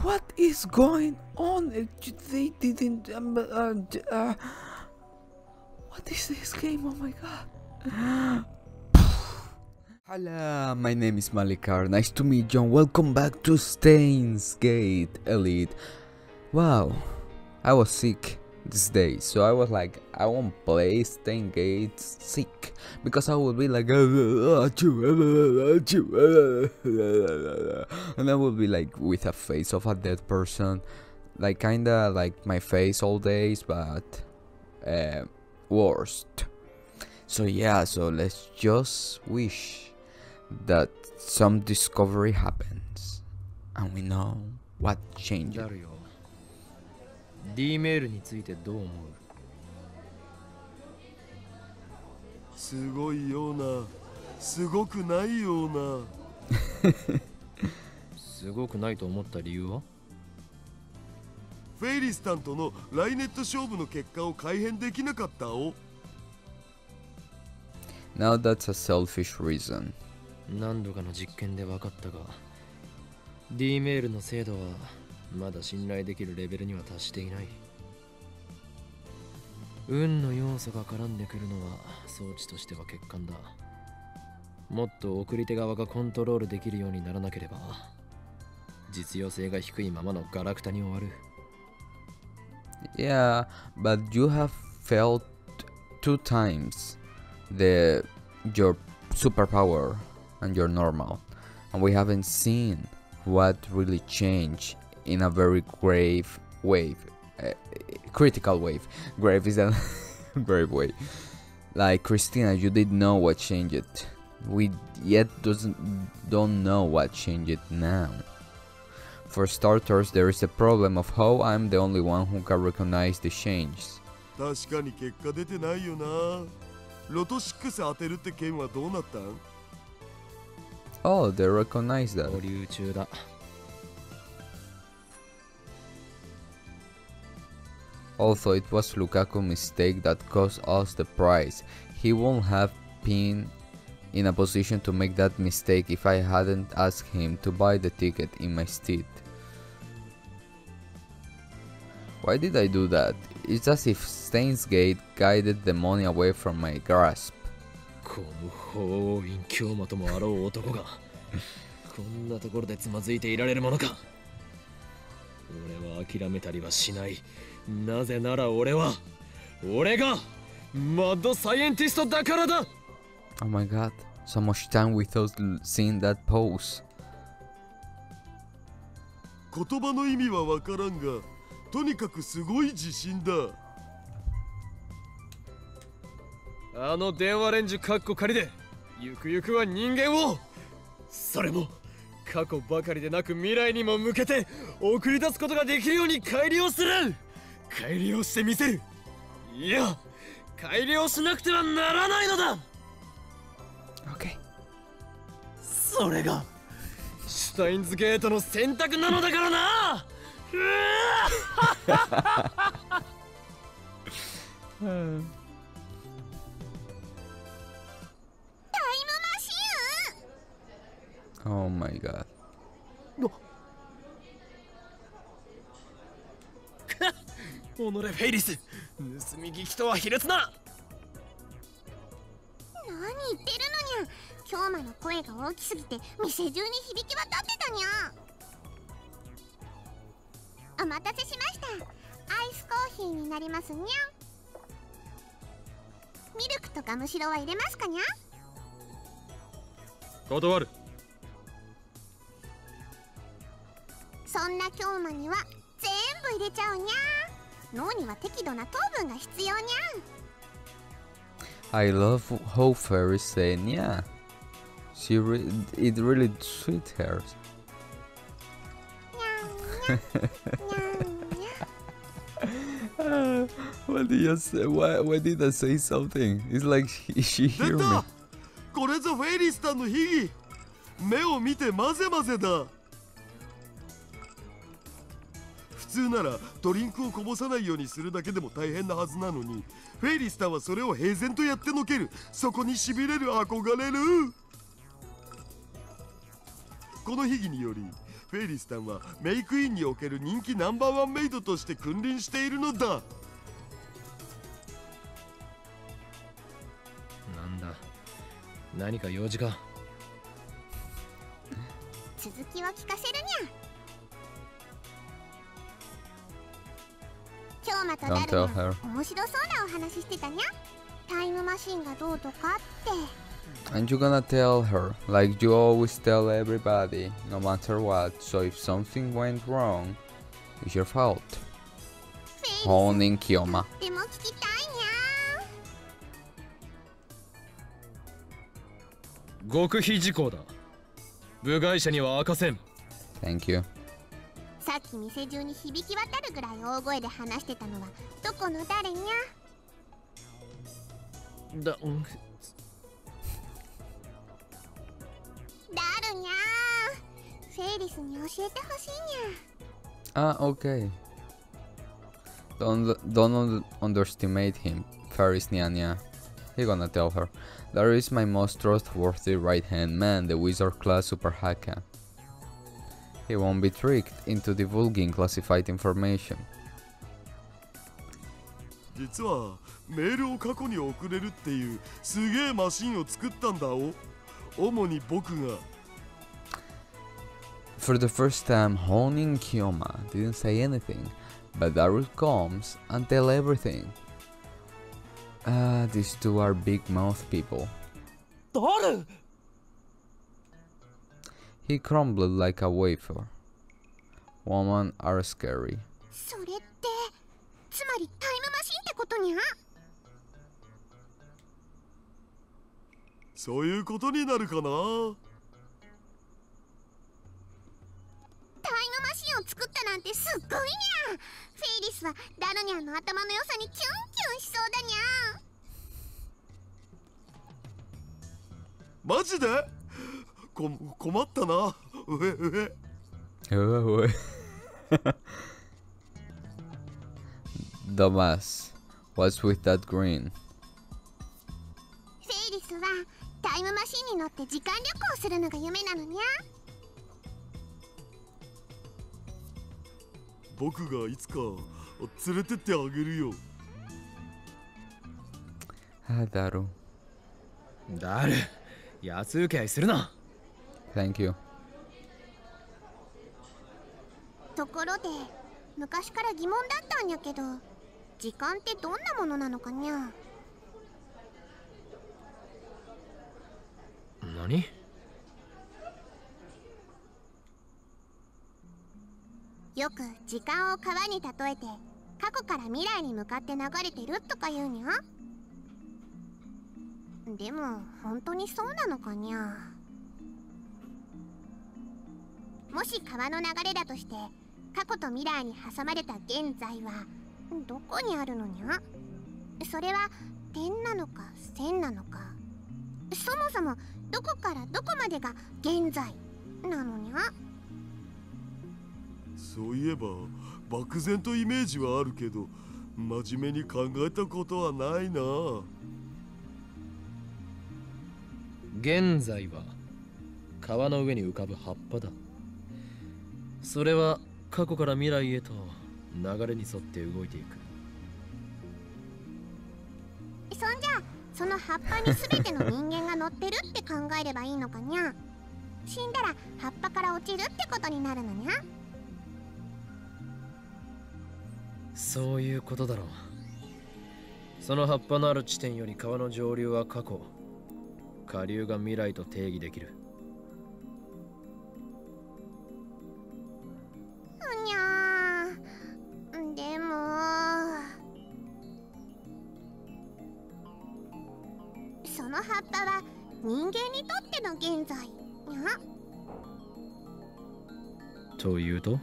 What is going on? They didn't. Um, uh, uh, what is this game? Oh my god. Hello, my name is Malikar. Nice to meet you welcome back to Stains Gate Elite. Wow, I was sick this day, so I was like, I won't play Stain Gate sick because I would be like, and I would be like with a face of a dead person, like kinda like my face all days, but uh, worst. So yeah, so let's just wish that some discovery happens and we know what changed. D メールについてどう思う？すごいような。すごくないような。すごくないと思った理由は？フェイリスタンとのライネット勝負の結果を改変できなかったお Now that's a selfish reason. 何度かの実験で分かったが D メールの精度はまだ信頼できるレベルには達していない運の要素が絡んでくるのは装置としては欠陥だもっと送り手側がコントロールできるようにならなければ実用性が低いままのガラクタに終わる Yeah, but you have felt two times the your superpower and your normal, and we haven't seen what really changed in a very grave wave, uh, critical wave. Grave is a very way. Like Christina, you did know what changed. We yet doesn't don't know what changed now. For starters, there is a problem of how I'm the only one who can recognize the changes. 確かに結果出てないよなロト6当てるって件はどうなったん Oh, they recognize that. 保留中だ Although it was Lukaku's mistake that cost us the prize, he won't have been in a position to make that mistake if I hadn't asked him to buy the ticket in my stead. Why did I do that? It's as if Stains Gate guided the money away from my grasp. この法院京馬ともあろう男がこんなところでつまずいていられるものか俺は諦めたりはしない なぜなら俺は俺がマッドサイエンティストだからだ。Oh my god, so much time without seeing that pose. 言葉の意味はわからんがとにかくすごい自信だ。あの電話レンジカッコ仮でゆくゆくは人間をそれも過去ばかりでなく未来にも向けて送り出すことができるように改良する改良してみせる。いや改良しなくてはならないのだ。Okay. それがシュタインズゲートの選択なのだからな。うわ Oh my god. 己フェイリス。盗み聞きとは卑劣な。何言ってるのにゃ。京馬の声が大きすぎて店中に響き渡ってたにゃ。お待たせしました。アイスコーヒーになりますにゃ。ミルクとかむしろは入れますかにゃ。断る。そんな京馬には全部入れちゃうにゃ脳には適度な糖分が必要にゃ I love how fairies say yeah. She re- it really sweet her. にゃんにゃんにゃ what did you say? Why, why did I say something? It's like she, she 出 hear me. たこれぞフェイリスタンの秘技目を見て混ぜ混ぜだ通ならドリンクをこぼさないようにするだけでも大変なはずなのにフェイリスタンはそれを平然とやってのける。そこにしびれる憧れる。この秘技によりフェイリスタンはメイクインにおける人気ナンバーワンメイドとして君臨しているのだ。なんだ？何か用事か？続きを聞かせるにゃ 今日また Don't 誰 tell が her. 面白そうなお話してたにゃタイムマシンがどうとかって And you're gonna tell her, like you always tell everybody, no matter what. So if something went wrong, it's your fault. フェイリス Honing Kiyoma. でも聞きたいにゃ極秘事項だ部外者には明かせん Thank you. さっき店中に響き渡るぐらい大声で話してたのはどこの誰にゃだうんだるにゃフェイリスに教えてほしいにゃ Ah, okay. Don't don't un- underestimate him, Ferris Nyanya. He gonna tell her. There is my most trustworthy right hand man, the wizard class super hacker. He won't be tricked into divulging classified information. 実はメールを過去に送れるっていうすげえマシンを作ったんだお主に僕が For the first time, Honing Kiyoma didn't say anything, but Daryl comes and tell everything. Ah, these two are big mouth people. 誰 He crumbled like a wafer. Women are scary. それってつまりタイムマシンってことにゃ？そういうことになるかな？タイムマシンを作ったなんてすっごいにゃ！フェイリスはダルニャンの頭の良さにキュンキュンしそうだにゃ！マジで？こ困ったな。うえうえ Damas, what's with that ェイリスはタイムマシンに乗って時間旅行するのが夢なのにゃ。僕がいつか連れてってあげるよ。Ah, Daru. 誰安請け合いするな Thank you. ところで昔から疑問だったんやけど時間ってどんなものなのかにゃ？何？よく時間を川に例えて過去から未来に向かって流れてるとか言うにゃ？でも本当にそうなのかにゃ？もし川の流れだとして過去と未来に挟まれた現在はどこにあるのにゃ？それは点なのか線なのか。そもそもどこからどこまでが現在なのにゃ？そういえば漠然とイメージはあるけど真面目に考えたことはないな。現在は川の上に浮かぶ葉っぱだそれは過去から未来へと流れに沿って動いていく。そんじゃその葉っぱに全ての人間が乗ってるって考えればいいのかにゃ。死んだら葉っぱから落ちるってことになるのにゃ。そういうことだろう。その葉っぱのある地点より川の上流は過去下流が未来と定義できる現在にゃ？というと？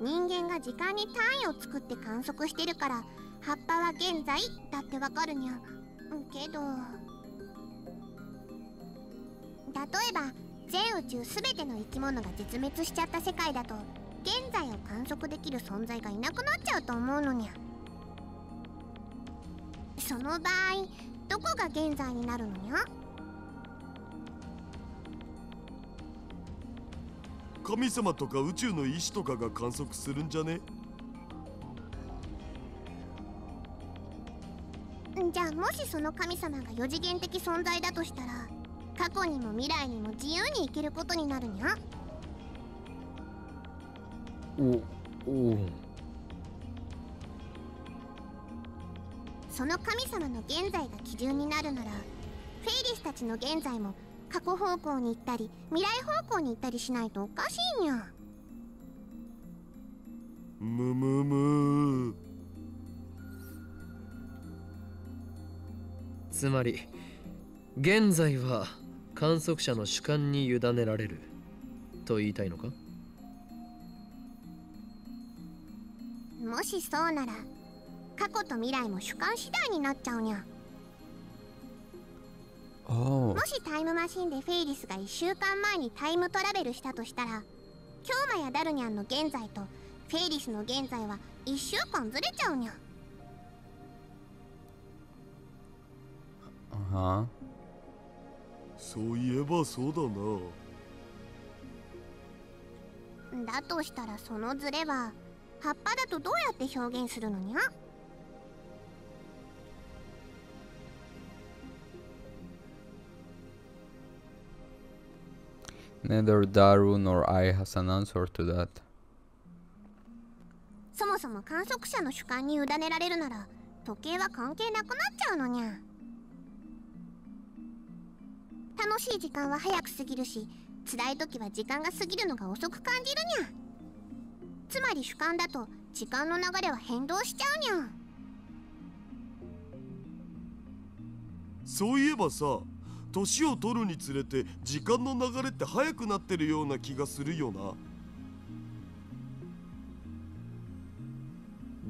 人間が時間に単位を作って観測してるから葉っぱは現在だってわかるにゃ。けど例えば全宇宙すべての生き物が絶滅しちゃった世界だと現在を観測できる存在がいなくなっちゃうと思うのにゃ。その場合どこが現在になるのにゃ神様とか宇宙の意志とかが観測するんじゃね？じゃあもしその神様が4次元的存在だとしたら過去にも未来にも自由に生きることになるにゃ？おおその神様の現在が基準になるならフェイリスたちの現在も過去方向に行ったり未来方向に行ったりしないとおかしいにゃ。むむむ。つまり現在は観測者の主観に委ねられると言いたいのか？もしそうなら過去と未来も主観次第になっちゃうにゃ Oh, もしタイムマシンでフェイリスが1週間前にタイムトラベルしたとしたら京馬やダルニャンの現在とフェイリスの現在は1週間ずれちゃうにゃ uh huh. そういえばそうだな。だとしたらそのズレは葉っぱだとどうやって表現するのにゃ？Neither Daru nor I has an answer to that. そもそも観測者の主観に委ねられるなら時計は関係なくなっちゃうのにゃ。楽しい時間は早く過ぎるし辛い時は時間が過ぎるのが遅く感じるにゃ。つまり主観だと時間の流れは変動しちゃうにゃ。そういえばさ年を取るにつれて時間の流れって速くなってるような気がするよな。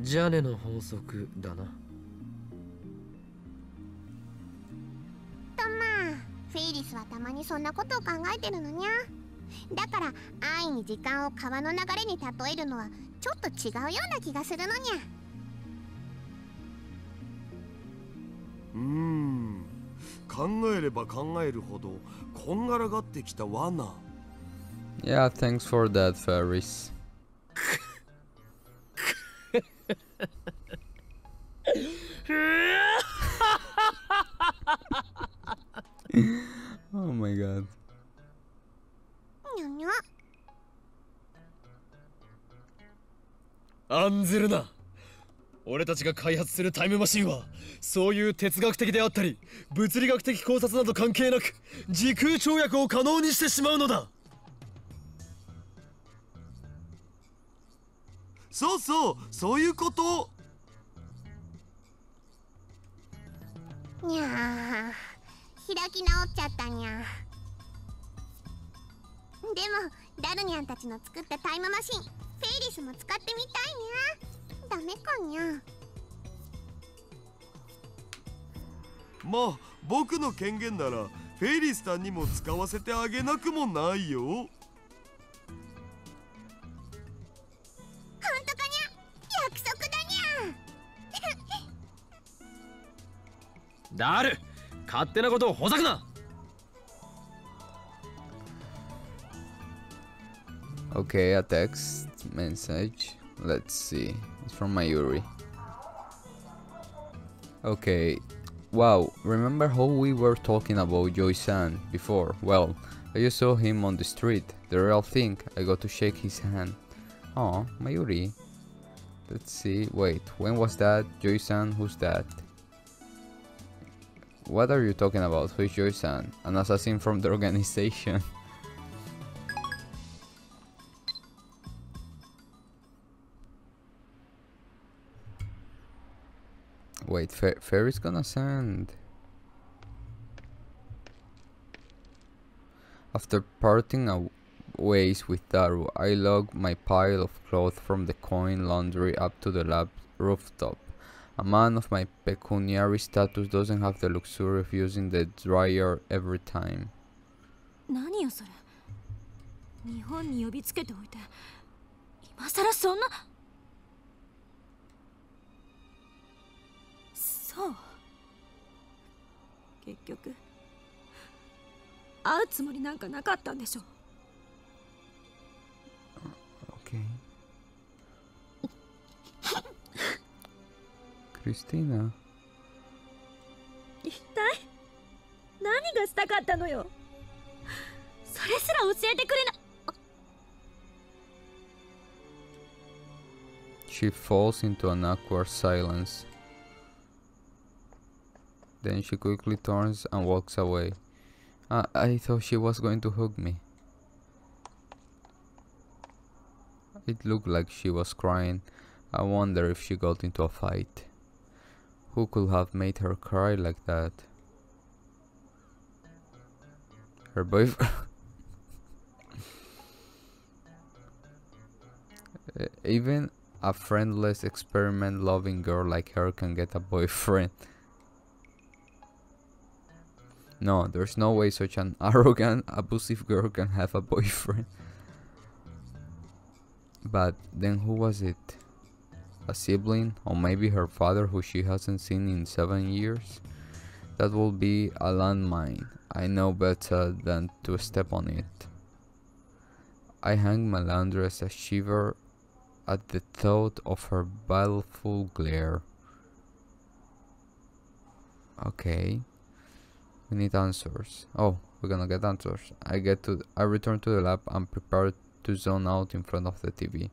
ジャネの法則だな。とまあフェイリスはたまにそんなことを考えてるのにゃ。だから安易に時間を川の流れに例えるのはちょっと違うような気がするのにゃ。うーん考えれば考えるほどこんがらがってきた罠 Yeah, thanks for that, Ferris. oh my god. にゃにゃ案ずるな俺たちが開発するタイムマシンはそういう哲学的であったり物理学的考察など関係なく時空跳躍を可能にしてしまうのだ。そうそうそういうこと。にゃー。開き直っちゃったにゃでもダルニャンたちの作ったタイムマシンフェイリスも使ってみたいにゃダメかにゃ。まあ僕の権限ならフェイリスタンにも使わせてあげなくもないよ。ほんとかにゃ。約束だにゃ。ダル勝手なことをほざくな。Okay, a text message. Let's see. From Mayuri. Okay. Wow, remember how we were talking about Joy-san before? Well, I just saw him on the street. The real thing. I got to shake his hand. Oh, Mayuri. Let's see. Wait, when was that? Joy-san, who's that? What are you talking about? Who is Joy-san? An assassin from the organization. Wait, Fer Ferry's gonna send. After parting aw- ways with Daru, I lug my pile of clothes from the coin laundry up to the lab rooftop. A man of my pecuniary status doesn't have the luxury of using the dryer every time. 何よそれ日本に呼びつけておいて今さらそんな そう。結局会うつもりなんかなかったんでしょ Okay. ティーナ一体何がしたかったのよ。それすら教えてくれな。She falls into an awkward silence. Then she quickly turns and walks away. I, I thought she was going to hug me. It looked like she was crying. I wonder if she got into a fight. Who could have made her cry like that? Her boyfriend. Even a friendless experiment loving girl like her can get a boyfriend. No, there's no way such an arrogant, abusive girl can have a boyfriend. But then who was it? A sibling? Or maybe her father who she hasn't seen in seven years? That will be a landmine. I know better than to step on it. I hang my laundry as a shiver at the thought of her baleful glare. Okay. We need answers. Oh, we're gonna get answers. I get to I return to the lab and prepare to zone out in front of the TV.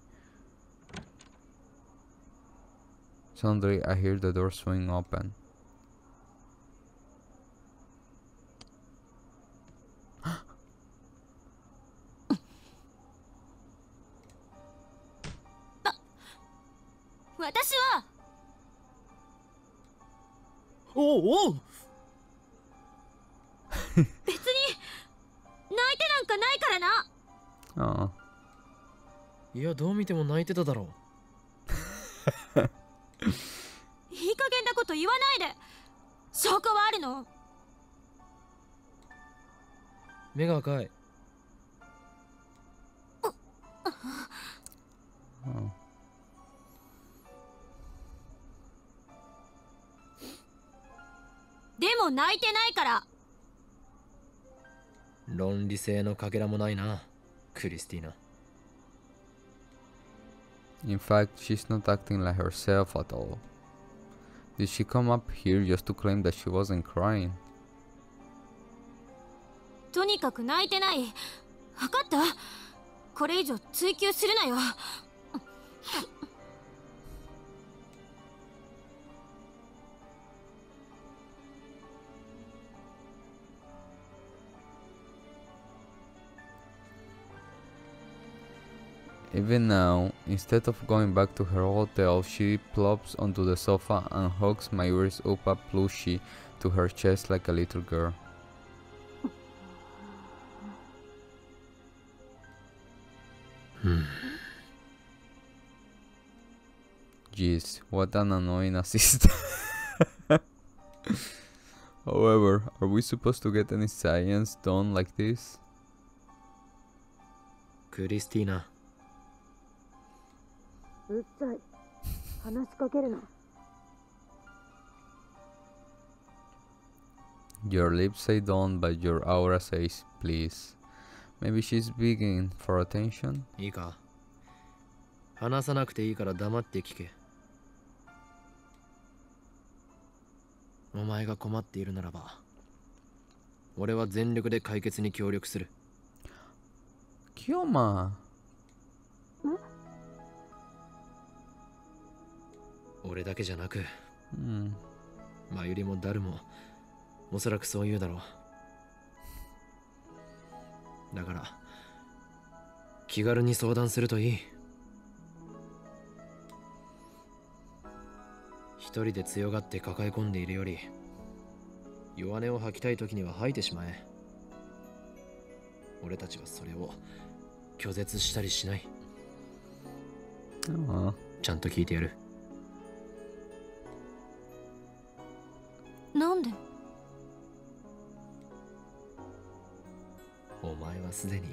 Suddenly I hear the door swing open. Oh! 別に泣いてなんかないからな。Oh, いやどう見ても泣いてただろ いい加減なこと言わないで。証拠はあるの？目が赤い。oh. でも泣いてないから論理性のかけらもないなクリスティーナ In fact, she's not acting like herself at all. Did she come up here just to claim that she wasn't crying? とにかく泣いてない分かったこれ以上追求するなよ Even now, instead of going back to her hotel, she plops onto the sofa and hugs my wrist up a plushie to her chest like a little girl. Hmm. Jeez, what an annoying assistant. However, are we supposed to get any science done like this? Christina. うっさい話しかけるな Your lips say don't, but your aura says please. Maybe she's begging for attention? いいか話さなくていいから黙って聞けお前が困っているならば俺は全力で解決に協力する Kyoma! 俺だけじゃなく Hmm. マユリもダルもおそらくそう言うだろう。だから気軽に相談するといい。一人で強がって抱え込んでいるより弱音を吐きたい時には吐いてしまえ。俺たちはそれを拒絶したりしない.ちゃんと聞いてやるなんで？お前はすでに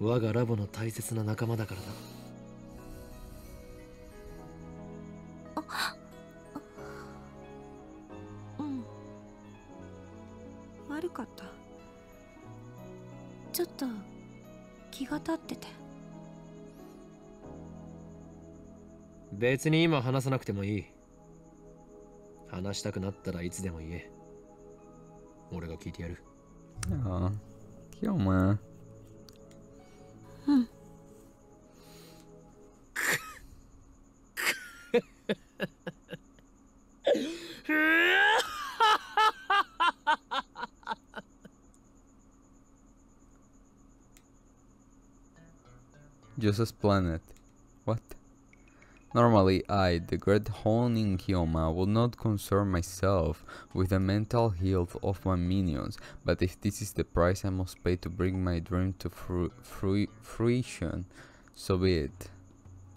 我がラボの大切な仲間だからだ。うん。悪かった。ちょっと気が立ってて。別に今話さなくてもいい話したくなったらいつでも言え俺が聞いてやる Aw, Kyoma. Joseph's planet. Normally, I, the great Honin Kyoma, would not concern myself with the mental health of my minions, but if this is the price I must pay to bring my dream to fru- frui- fruition, so be it.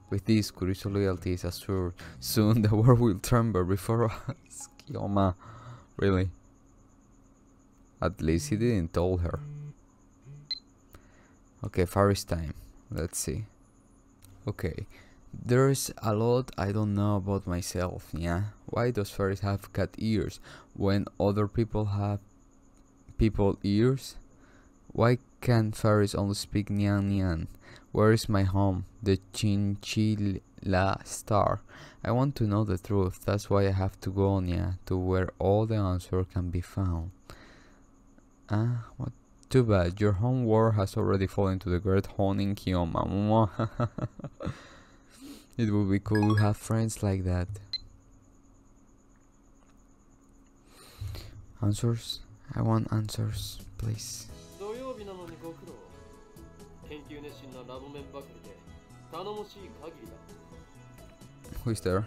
With this, Kurisu loyalty is assured. Soon the world will tremble before us, Kyoma. Really? At least he didn't tell her. Okay, Faris time. Let's see. Okay, there's a lot I don't know about myself, yeah? Why does fairies have cat ears when other people have people ears? Why can fairies only speak Nyan Nyan? Where is my home? The Chinchilla Star. I want to know the truth, that's why I have to go Nya, to where all the answer can be found. Ah, what too bad, your home war has already fallen to the great Honin Kyoma. Mwah. it would be cool to have friends like that. Answers? I want answers, please. 土曜日なのにご苦労研究熱心なラボメンばかりで頼もしい限りだ Who is there?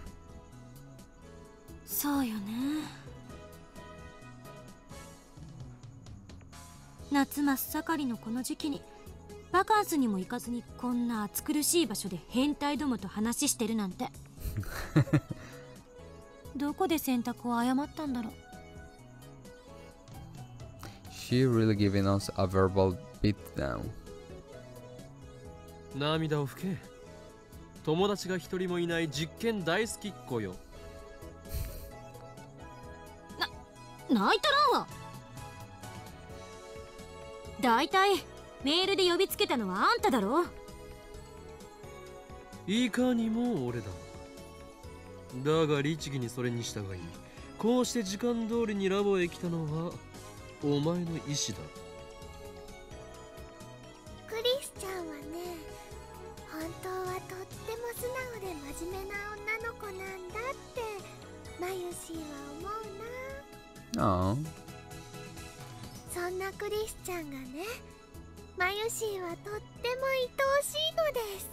そうよね夏真っ盛りのこの時期に バカンスにも行かずにこんな暑苦しい場所で変態どもと話してるなんて。どこで選択を誤ったんだろう。She really giving us a verbal beatdown. 涙を拭け。友達が一人もいない実験大好きっ子よ。泣いとらんわだいたいメールで呼びつけたのはあんただろ？いかにも俺だ。だが律儀にそれに従いこうして時間通りにラボへ来たのはお前の意思だ。クリスちゃんはね本当はとっても素直で真面目な女の子なんだってマユシーは思うな。Oh, そんなクリスちゃんがねマユシーはとっても愛おしいのです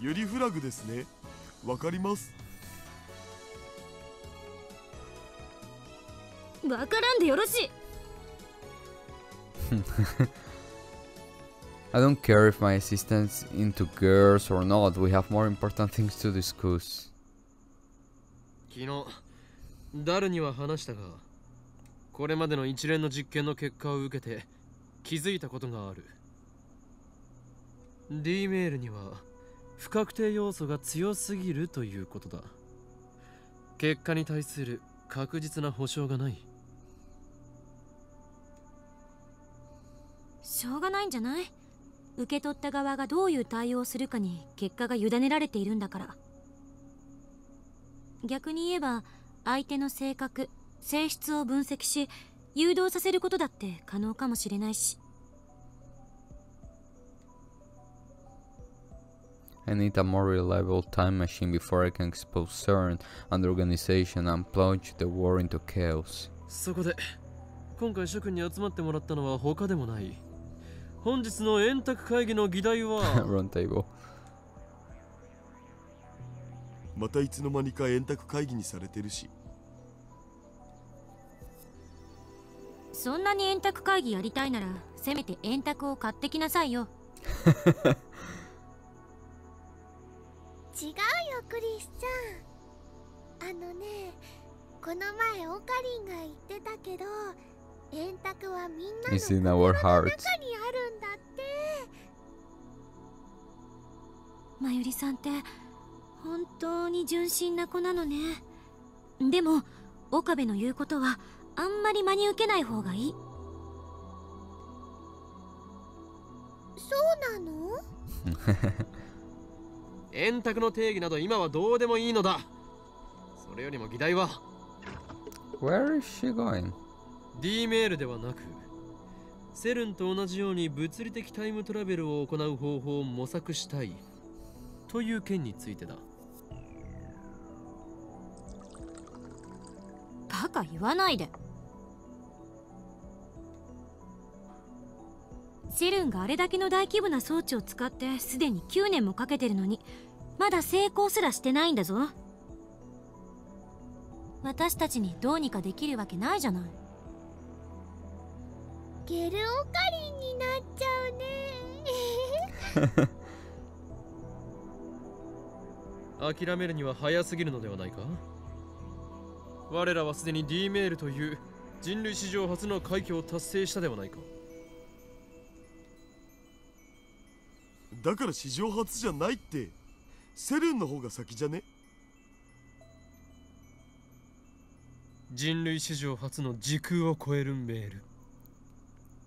ユリフラグですねわかりますわからんでよろしい I don't care if my assistant's into girls or not, we have more important things to discuss. 昨日ダルには話したがこれまでの一連の実験の結果を受けて気づいたことがある。D メールには不確定要素が強すぎるということだ。結果に対する確実な保証がない。しょうがないんじゃない？受け取った側がどういう対応をするかに結果が委ねられているんだから。逆に言えば相手の性格性質を分析し誘導させることだって可能かもしれないし I need a more reliable time machine before I can expose CERN and the organization and plunge the war into chaos. そこで今回諸君に集まってもらったのは他でもない本日の円卓会議の議題は Round table. またいつの間にか円卓会議にされてるしそんなに円卓会議やりたいならせめて円卓を買ってきなさいよ。違うよクリスちゃんあのねこの前オカリンが言ってたけど円卓はみんなの心の中.にあるんだって。まゆりさんって本当に純真な子なのね。でも岡部の言うことはあんまり真に受けない方がいい。そうなの？円卓の定義など今はどうでもいいのだ。それよりも議題は。Where is she going? D メールではなくセルンと同じように物理的タイムトラベルを行う方法を模索したい。という件についてだ。バカ言わないでセルンがあれだけの大規模な装置を使ってすでに9年もかけてるのにまだ成功すらしてないんだぞ。私たちにどうにかできるわけないじゃない。ゲルオカリンになっちゃうね。諦めるには早すぎるのではないか？我らはすでに D メールという人類史上初の快挙を達成したではないかだから史上初じゃないって。セルンの方が先じゃね？人類史上初の時空を超えるメール。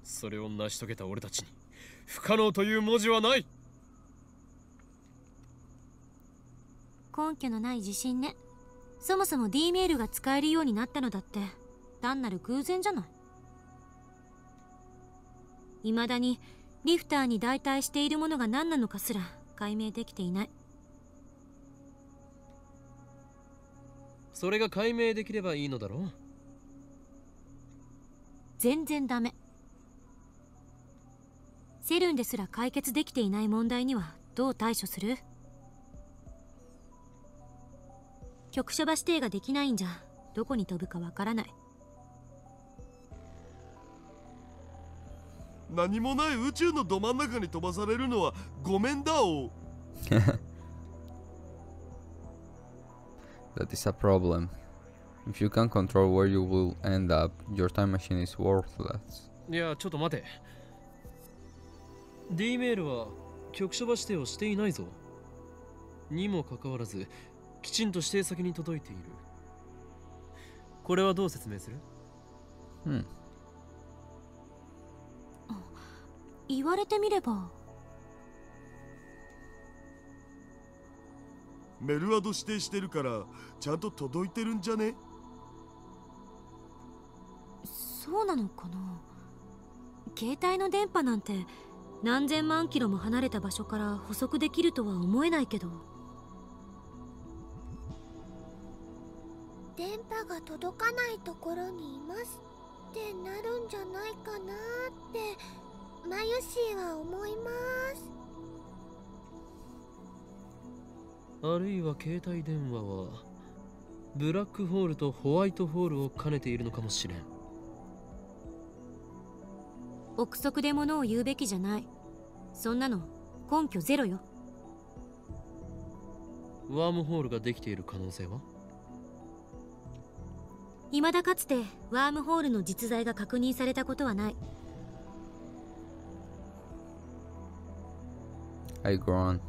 それを成し遂げた俺たちに。不可能という文字はない。根拠のない自信ね。そもそも D メールが使えるようになったのだって単なる偶然じゃない。未だにリフターに代替しているものが何なのかすら解明できていない。それが解明できればいいのだろう。全然ダメ。セルンですら解決できていない問題にはどう対処する？局所場指定ができないんじゃどこに飛ぶかわからない何もない宇宙のど真ん中に飛ばされるのはごめんだお That is a problem. If you can control where you will end up, your time machine is worthless. いやちょっと待て D メールは局所場指定をしていないぞにもかかわらずきちんと指定先に届いているこれはどう説明する？Hmm. 言われてみれば。メルアド指定してるからちゃんと届いてるんじゃね？そうなのかな？携帯の電波なんて何千万キロも離れた場所から補足できるとは思えないけど。電波が届かないところにいますってなるんじゃないかなってマユシーは思います。あるいは携帯電話はブラックホールとホワイトホールを兼ねているのかもしれん。憶測で物を言うべきじゃない。そんなの根拠ゼロよ。ワームホールができている可能性は？未だかつてワームホールの実在が確認されたことはない I groan.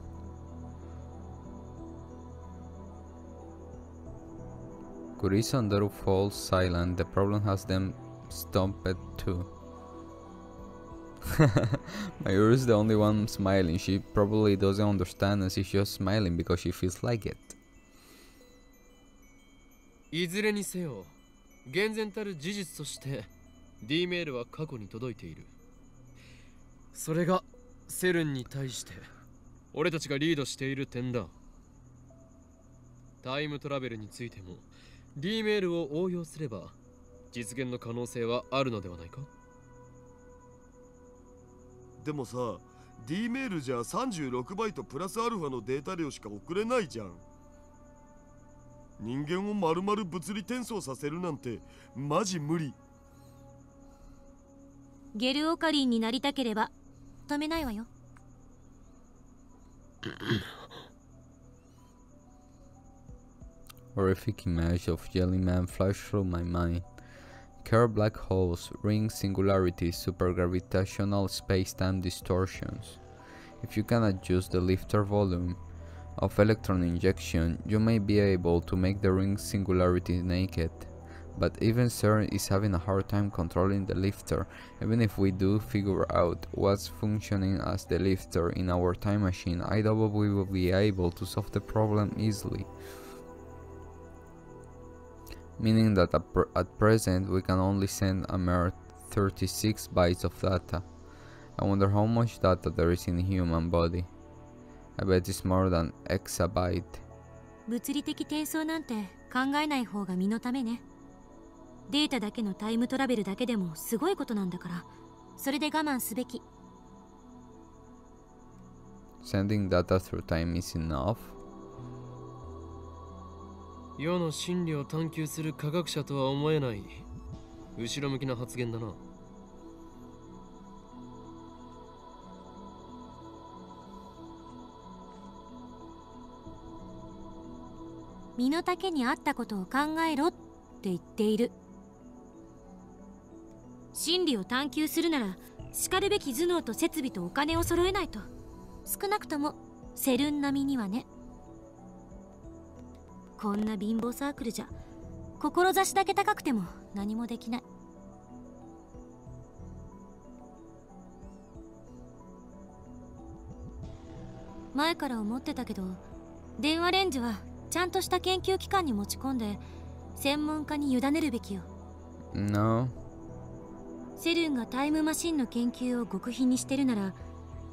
Kurisa and Daru fall silent. The problem has them stumped too. Mayuri is the only one smiling. She probably doesn't understand and she's just smiling because she feels like it. いずれにせよ厳然たる事実として D メールは過去に届いているそれがセルンに対して 俺たちがリードしている点だ。タイムトラベルについても D メールを応用すれば実現の可能性はあるのではないか？でもさ D メールじゃ36バイトプラスアルファのデータ量しか送れないじゃん。人間を丸々物理転送させるなんてマジ無理。ゲルオカリンになりたければ止めないわよ Horrific image of Jellyman flashed through my mind. Curved black holes, ring singularities, supergravitational space-time distortions. If you can adjust the lifter volume of electron injection, you may be able to make the ring singularity naked But even CERN is having a hard time controlling the lifter. Even if we do figure out what's functioning as the lifter in our time machine, I doubt we will be able to solve the problem easily. Meaning that at, pr- at present we can only send a mere 36 bytes of data. I wonder how much data there is in a human body. I bet it's more than exabyte. 物理的転送なんて考えない方が身のためね データだけのタイムトラベルだけでもすごいことなんだからそれで我慢すべき。Sending data through time is enough? 世の真理を探求する科学者とは思えない。後ろ向きな発言だな。身の丈に合ったことを考えろって言っている真理を探求するならしかるべき頭脳と設備とお金を揃えないと。少なくともセルン並みにはね。こんな貧乏サークルじゃ志だけ高くても何もできない。前から思ってたけど電話レンジはちゃんとした研究機関に持ち込んで専門家に委ねるべきよ。No. セルンがタイムマシンの研究を極秘にしてるなら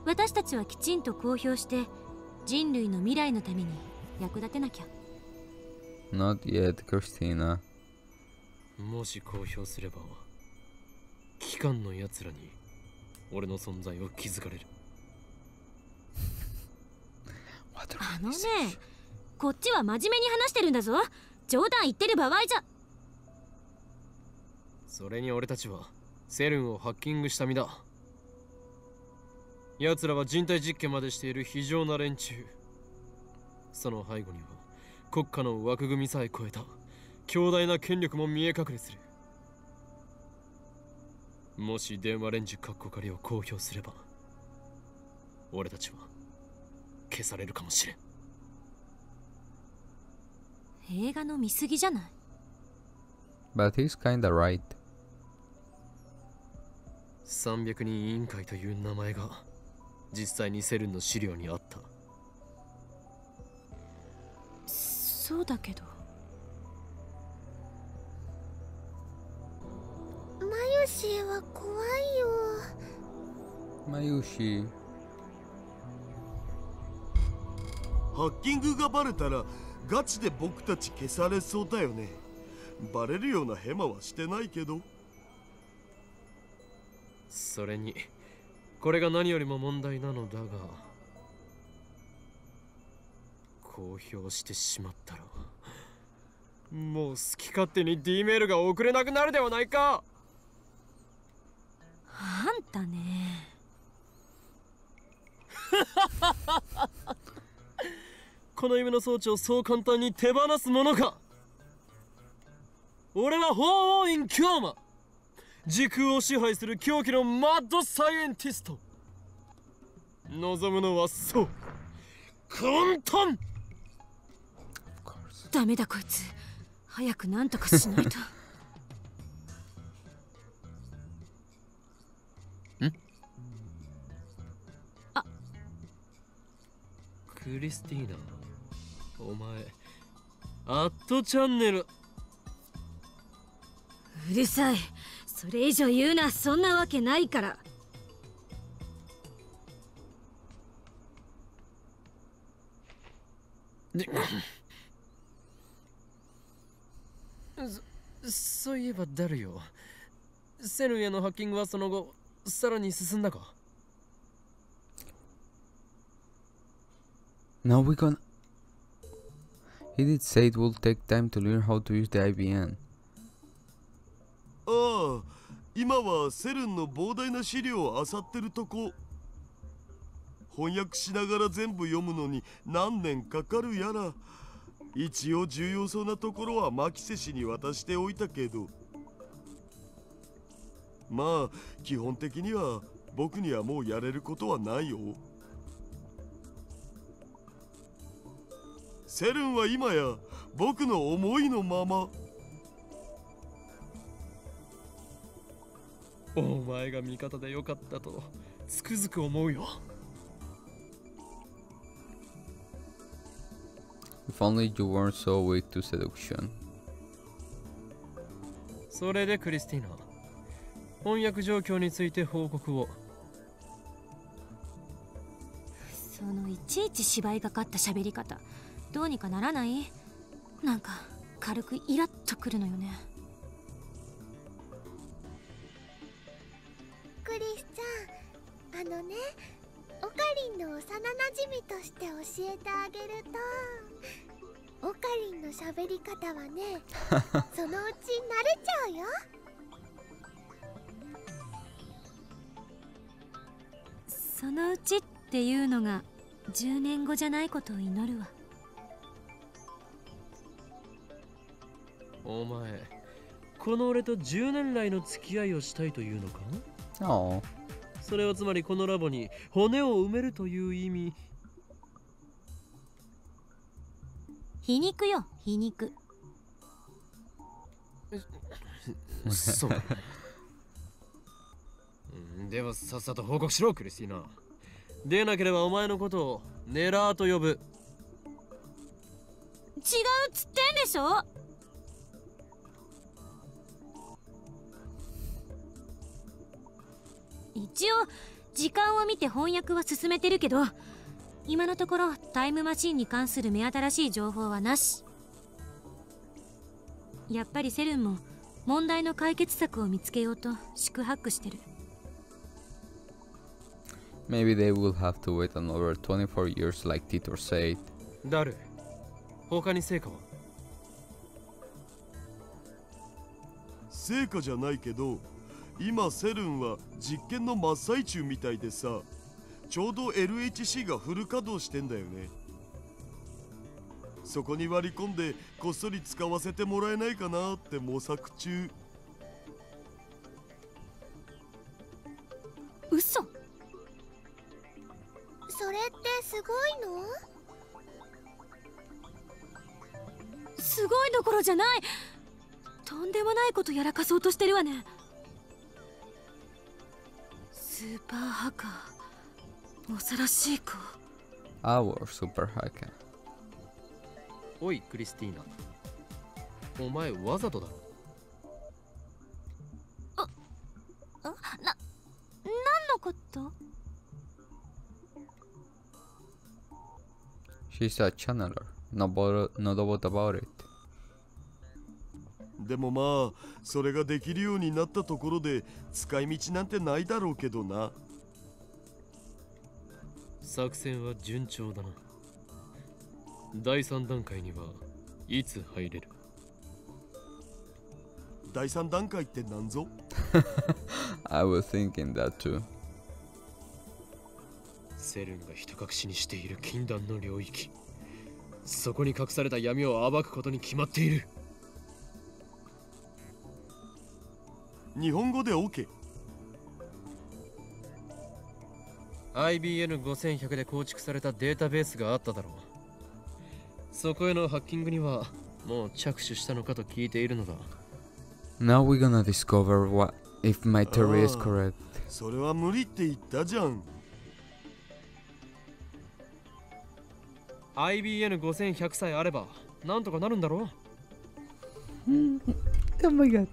私たちはきちんと公表して人類の未来のために役立てなきゃ。Not yet, Christina. もし公表すれば機関のやつらに俺の存在を気づかれる。あのねこっちは真面目に話してるんだぞ。冗談言ってる場合じゃ。それに俺たちはセルンをハッキングした身だ。奴らは人体実験までしている非常な連中。その背後には国家の枠組みさえ超えた強大な権力も見え隠れする。もし電話レンジカッコ仮を公表すれば俺たちは消されるかもしれん。映画の見過ぎじゃない？But he's kinda right. 300人委員会という名前が実際にセルンの資料にあった。そうだけど。マユシーは怖いよ。Mayushi. ハッキングがバレたらガチで僕たち消されそうだよね。バレるようなヘマはしてないけどそれにこれが何よりも問題なのだが公表してしまったらもう好き勝手に D メールが送れなくなるではないか。あんたね。この夢の装置をそう簡単に手放すものか。俺は法王院京馬時空を支配する狂気のマッドサイエンティスト。望むのはそう。混沌ダメだこいつ。早くなんとかしないと。クリスティーナ。お前アットチャンネル。うるさいそれ以上言うなそんなわけないからそそういえばダルよセルンへのハッキングはその後さらに進んだか Now we gonna. He did say it will take time to learn how to use the IBN. ああ今はセルンの膨大な資料を漁ってるとこ。翻訳しながら全部読むのに何年かかるやら。一応重要そうなところはマキセ氏に渡しておいたけど。まあ基本的には僕にはもうやれることはないよ。セルンは今や僕の思いのまま。お前が味方でよかったとつくづく思うよ。If only you weren't so weak to seduction. それでクリスティーナ翻訳状況について報告を。そのいちいち芝居がかった喋り方どうにかならない？なんか軽くイラッとくるのよねクリスちゃんあのねオカリンの幼なじみとして教えてあげるとオカリンの喋り方はね そのうち慣れちゃうよ。そのうちっていうのが10年後じゃないことを祈るわ。お前この俺と10年来の付き合いをしたいというのか？Oh, それはつまりこのラボに骨を埋めるという意味。皮肉よ皮肉。そう。うんではさっさと報告しろクリスティーナ。でなければお前のことをネラーと呼ぶ。違うっつってんでしょ？一応時間を見て翻訳は進めてるけど今のところタイムマシンに関する目新しい情報はなし。やっぱりセルンも問題の解決策を見つけようと四苦八苦してる。Maybe they will have to wait another 24 years like Titor said. ダル他に成果は？成果じゃないけど今セルンは実験の真っ最中みたいでさ。ちょうど LHC がフル稼働してんだよね。そこに割り込んでこっそり使わせてもらえないかなって模索中。嘘。それってすごいの？すごいどころじゃない。とんでもないことやらかそうとしてるわね。スーパーハカー。恐ろしい子。おい、クリスティーナ。お前、わざとだ。She's a んのことでもまあそれができるようになったところで使い道なんてないだろうけどな。作戦は順調だな。第3段階にはいつ入れる？第3段階って何ぞ？I was thinking that too. セルンがひと隠しにしている禁断の領域。そこに隠された闇を暴くことに決まっている日本語で OK IBN5100 で構築されたデータベースがあっただろうそこへのハッキングにはもう着手したのかと聞いているのだ Now we're gonna discover what if my theory is Ah. correct. それは無理って言ったじゃん IBN5100 さえあればなんとかなるんだろう Oh my god.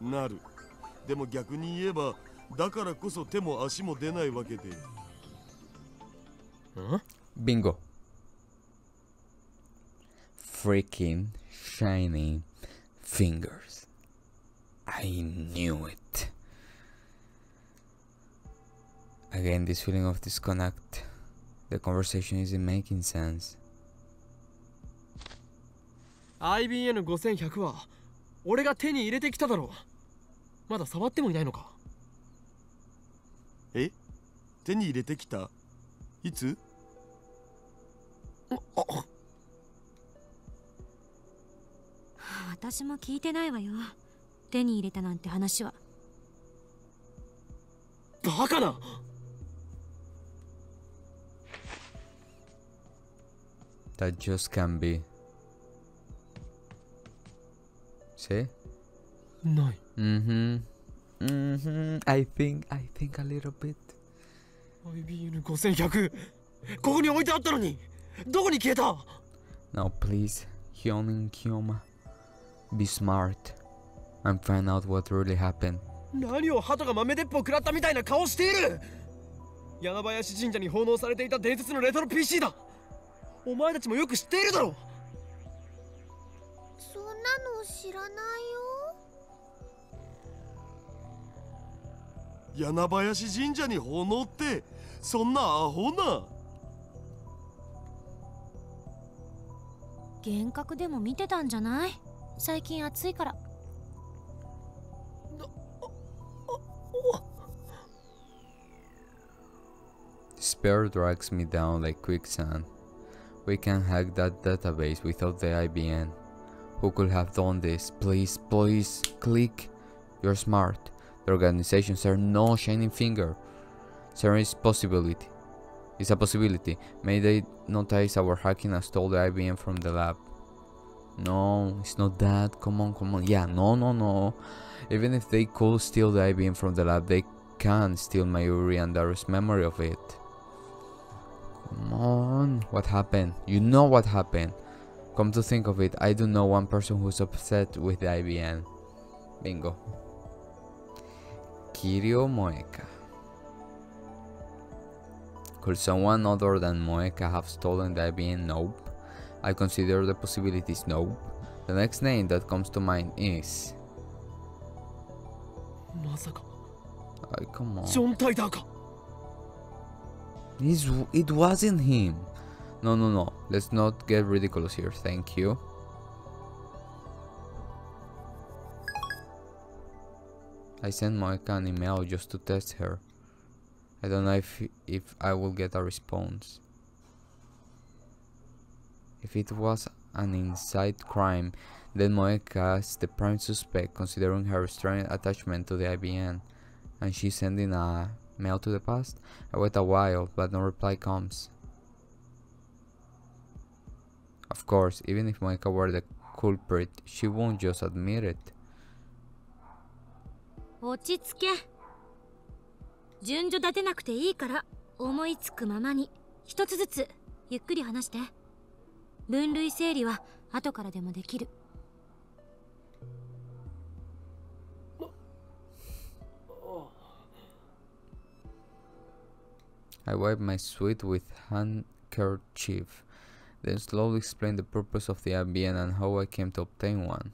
なるでも逆に言えばだからこそ手も足も出ないわけでん Bingo. Freaking shiny fingers. I knew it. Again, this feeling of disconnect. The conversation isn't making sense. IBN5100 は俺が手に入れてきただろうまだ触ってもいないのか？え？手に入れてきた？いつ？私も聞いてないわよ。手に入れたなんて話は。バカな！That just can be. See? ない Mm-hmm. Mm-hmm. I think I think a little bit. IBN5100 ここに置いてあったのにどこに消えた Now please, Hyonin Kyoma, be smart and find out what really happened. 何を鳩が豆鉄砲食らったみたいな顔している柳林神社に奉納されていた伝説のレトロ PC だお前たちもよく知っているだろそんなの知らないよ柳林神社に炎ってそんなアホな幻覚でも見てたんじゃない最近暑いから Despair drags me down like quicksand. We can hack that database without the IBN. Who could have done this? Please, please, click. You're smart. The organizations are no shining finger. There is possibility. It's a possibility. May they notice our hacking and stole the IBM from the lab. No, it's not that. Come on, come on. Yeah, no, no, no. Even if they could steal the IBM from the lab, they can't steal Mayuri and Daru's memory of it. Come on. What happened? You know what happened. Come to think of it, I do know one person who's upset with the IBM. Bingo. Kirio Moeka. Could someone other than Moeka have stolen the IBM? Nope. I consider the possibilities nope. The next name that comes to mind is. Oh, come on. John It wasn't him. No, no, no. Let's not get ridiculous here. Thank you. I sent Moeka an email just to test her. I don't know if if I will get a response. If it was an inside crime, then Moeka is the prime suspect considering her strong attachment to the IBN, and she's sending a mail to the past. I wait a while, but no reply comes. Of course, even if Moeka were the culprit, she won't just admit it. 落ち着け順序立てなくていいから思いつくままに一つずつゆっくり話して分類整理は後からでもできる I wipe my sweat with handkerchief, then slowly explain the purpose of the IBN and how I came to obtain one.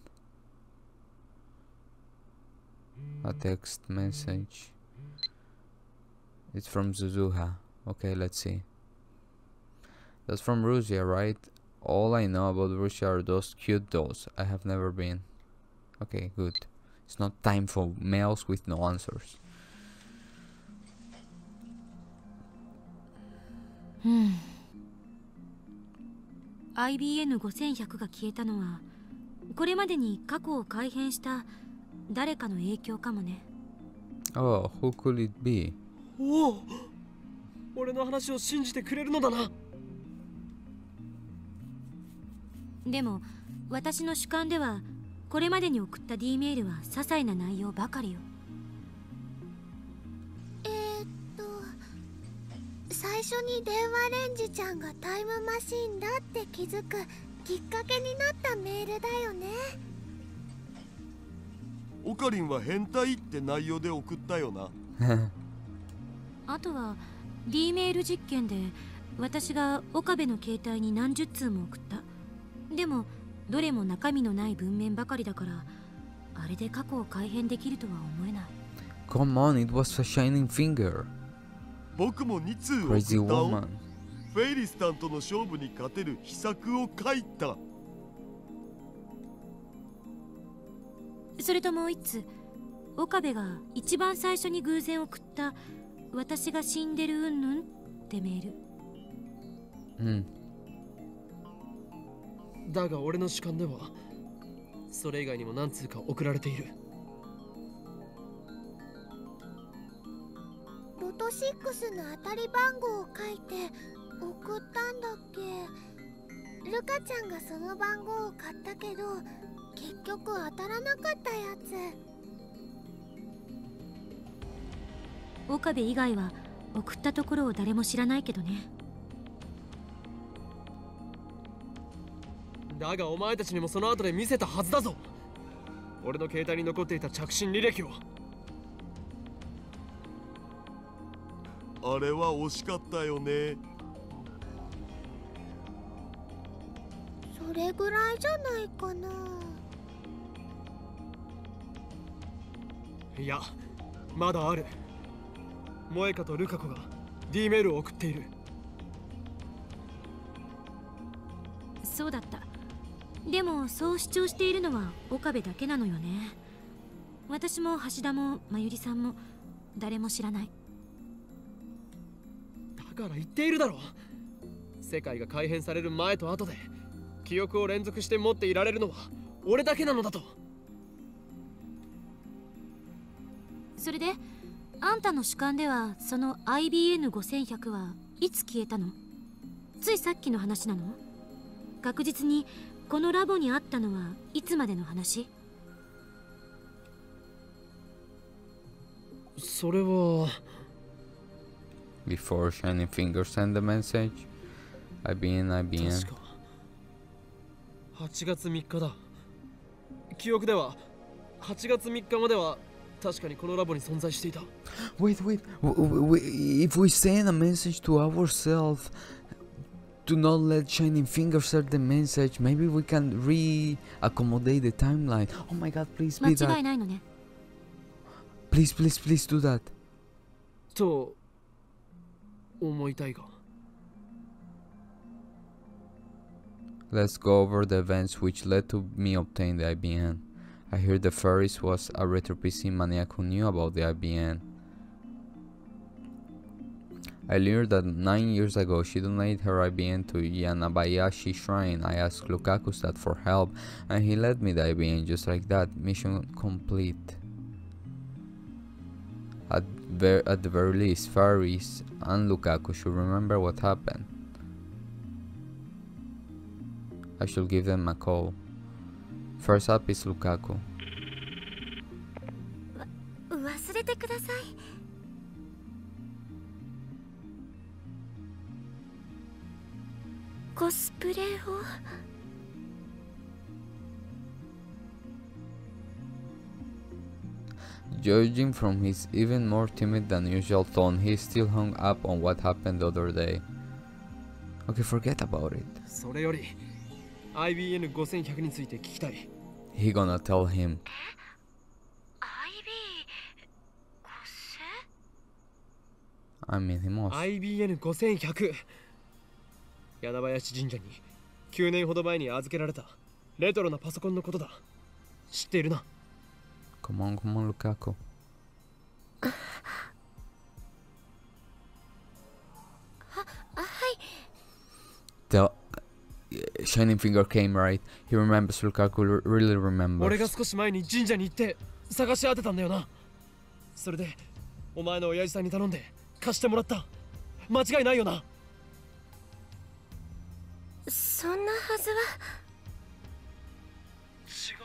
A text message. It's from Zuzuha. Okay, let's see. That's from Russia, right? All I know about Russia are those cute dolls. I have never been. Okay, good. It's not time for mails with no answers. うん IBN5100 が消えたのはこれまでに過去を改変した 誰かの影響かもね。Oh, who could it be? おお俺の話を信じてくれるのだな。でも私の主観ではこれまでに送った D メールは些細な内容ばかりよ。えー、っと最初に電話レンジちゃんがタイムマシンだって気づくきっかけになったメールだよねオカリンは変態って内容で送ったよな あとは D メール実験で私が岡部の携帯に何十通も送ったでもどれも中身のない文面ばかりだからあれで過去を改変できるとは思えない Come on, it was a shining finger. 僕も2通送った.フェイリスタンとの勝負に勝てる秘策を書いたそれともう一つ岡部が一番最初に偶然送った「私が死んでるうんぬん」ってメール。Hmm. だが俺の主観ではそれ以外にも何通か送られている。ロト6の当たり番号を書いて送ったんだっけ。ルカちゃんがその番号を買ったけど結局当たらなかったやつ。岡部以外は送ったところを誰も知らないけどね。だがお前たちにもその後で見せたはずだぞ。俺の携帯に残っていた着信履歴を。あれは惜しかったよね。それぐらいじゃないかな。いやまだある。萌香とルカ子が D メールを送っている。そうだった。でもそう主張しているのは岡部だけなのよね。私も橋田も真由里さんも誰も知らない。だから言っているだろ。世界が改変される前と後で記憶を連続して持っていられるのは俺だけなのだとそれであんたの主観ではその IBN5100 はいつ消えたの？ついさっきの話なの？確実にこのラボにあったのはいつまでの話？それは。Before Shining Finger sent the message, IBN, IBN. 確か。8月3日だ。記憶では8月3日までは 確かにこのラボに存在していた Wait, wait. W- w- w- if we send a message to ourselves, do not let Shining Finger send the message. Maybe we can re-accommodate the timeline. Oh my God! Please 間 be 違 that. いないのね Please, please, please do that. と思いたいが Let's go over the events which led to me obtaining the IBN. I heard the Ferris was a retro PC maniac who knew about the IBN. I learned that nine years ago she donated her IBN to Yanabayashi Shrine. I asked Lukaku that for help, and he led me the IBN just like that. Mission complete. At, ver- at the very least, Faris and Lukaku should remember what happened. I should give them a call. First up is Lukaku. 忘れてください。コスプレを Judging from his even more timid than usual tone, he is still hung up on what happened the other day. Okay, forget about it. それより IBN5100 について聞きたい He gonna tell him. I mean, he must. IBN5100 柳林神社に9年ほど前に預けられたレトロなパソコンのことだ知っているな Come on, come on, Lukaku. The Shining Finger came right? He remembers Lukaku really 俺が remembers. 少し前に神社に行って探し当てたんだよなそれでお前の親父さんに頼んで貸してもらった間違いないよなそんなはずは違う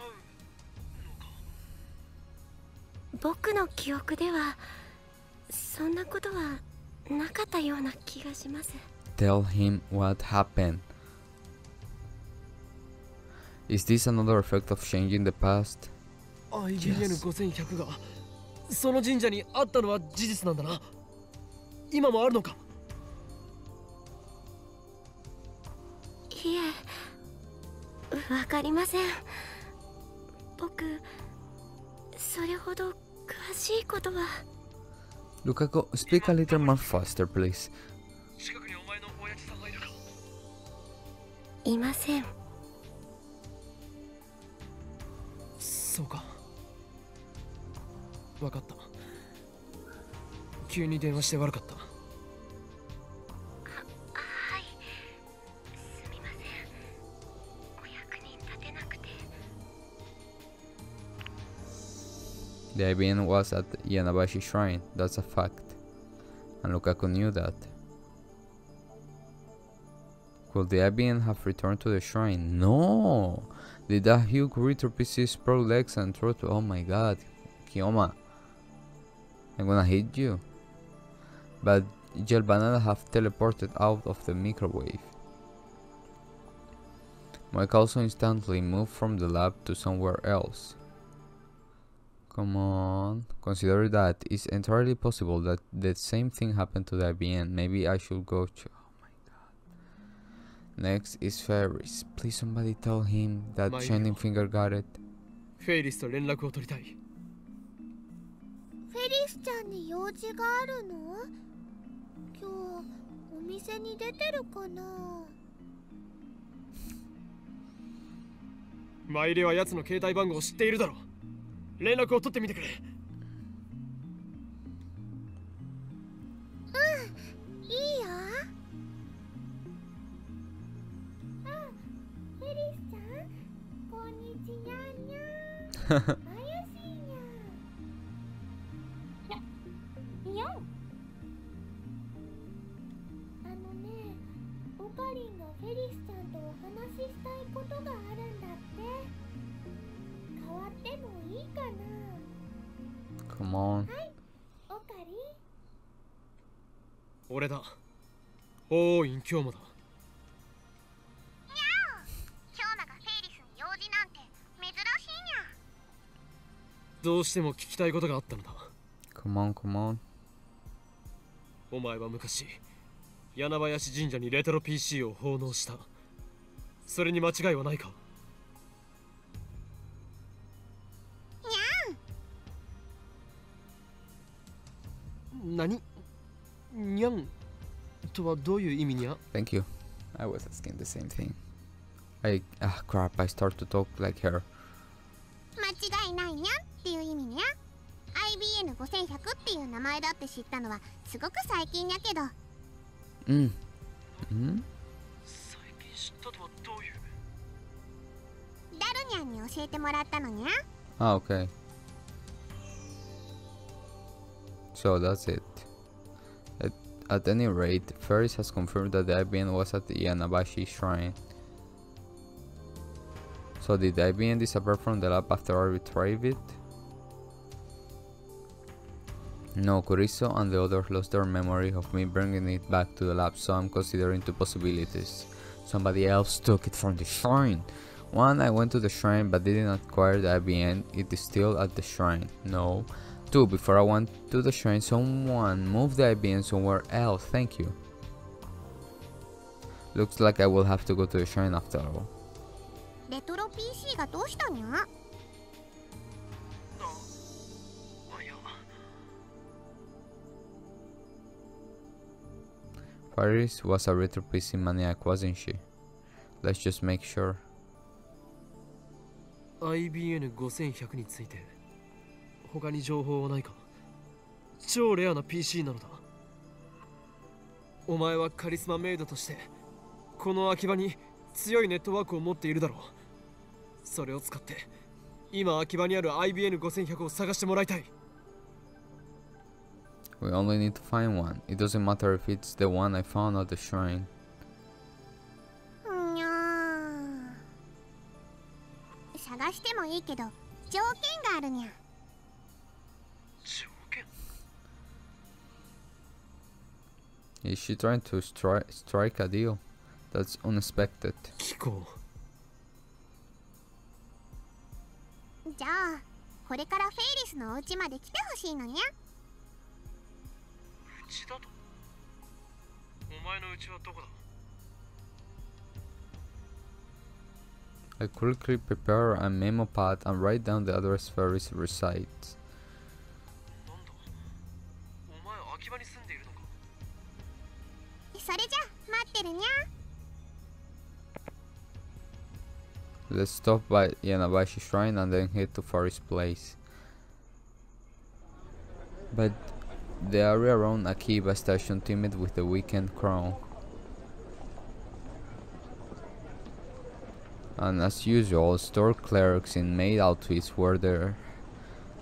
僕の記憶ではそんなことはなかったような気がします Tell him what happened. Is this another effect of changing the past? IBN5100 がその神社にあったのは事実なんだな今もあるのかいえわかりません僕それほど詳しいことは Lukaku, speak a little more faster, please. 近くにお前の親父さんがいるかいません そうか分かった急に電話して悪かったはいすみませんお役に立てなくて The IBN was at Yanabashi Shrine, that's a fact. And Lukaku knew that. Could the IBN have returned to the shrine? No! Did that huge retro PC sprout legs and throw to. Oh my god. Kioma. I'm gonna hit you. but Gel Banana have teleported out of the microwave. Mike also instantly moved from the lab to somewhere else. Come on. Consider that it's entirely possible that the same thing happened to the IBN. Maybe I should go Next is Ferris. Please somebody tell him that Shining. Finger got it. フェイリスと連絡を取りたいフェリスちゃんに用事があるの？今日お店に出てるかな？マイレは奴の携帯番号を知っているだろう連絡を取ってみてくれいにゃんにゃんあのねオカリンがフェリスちゃんとお話ししたいことがあるんだって。変わってもい。いかな Come on. オカリン。俺だ。おーいん今日もだどうしても聞きたいことがあったのだ Come on, come on. お前は昔柳林神社にレトロ PC を奉納したそれに間違いはないか？何？にゃん？とはどういう意味にゃ？Thank you. I was asking the same thing. I. Ah, crap. I start to talk like her. 間違いないにゃん IBN5100 っていう名前だって知ったのはすごく最近やけど Mm. Mm? 最近知ったとはどういうダルニャンに教えてもらったのにゃ Ah, okay. So that's it. At, at any rate, Ferris has confirmed that the IBN was at the Yanabashi shrine. So did the IBN disappear from the lab after I retrieved it? No, Kuriso and the others lost their memory of me bringing it back to the lab, so I'm considering two possibilities. Somebody else took it from the shrine. One, I went to the shrine but didn't acquire the IBN, it is still at the shrine. No. Two, before I went to the shrine, someone moved the IBN somewhere else. Thank you. Looks like I will have to go to the shrine after all. レトロ PC がどうしたにゃ Paris was a retro PC maniac, wasn't she? Let's just make sure. IBN5100 について他に情報はないか超レアな PC なのだお前はカリスマメイドとしてこの秋葉に強いネットワークを持っているだろうそれを使って今秋葉にある IBN5100 を探してもらいたい We only need to find one. It doesn't matter if it's the one I found at the shrine. にゃー探してもいいけど条件があるにゃ条件 Is she trying to stri- strike a deal? That's unexpected. 聞こじゃあこれからフェイリスのお家まで来てほしいのにゃうう ちだとお前のうちはどこだ I quickly prepare a memo pad and write down the address Ferris resides. なんだお前秋葉に住んでいるのかそれじゃ待ってるにゃ Let's stop by Yanabashi Shrine and then head to Ferris Place. But the area around Akiba Station teamed with the weekend crowd. And as usual, store clerks in maid outfits were there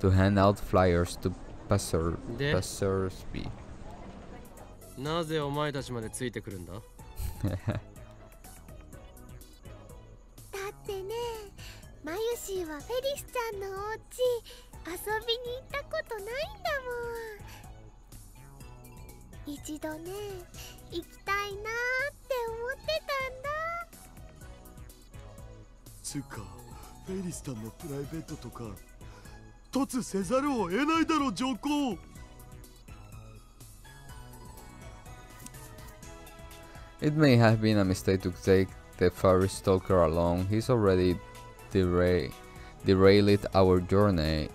to hand out flyers to passer De- passersby. なぜお前たちまでついてくるんだだってねマユシーはフェリスちゃんのお家遊びに行ったことないんだもん 一 一度ね行きたいなって思ってたんだつうかフェリスタンのプライベートとか突せざるを得ないだろ上皇 It may have been a mistake to take the fairy stalker along. He's already dera- derailed our journey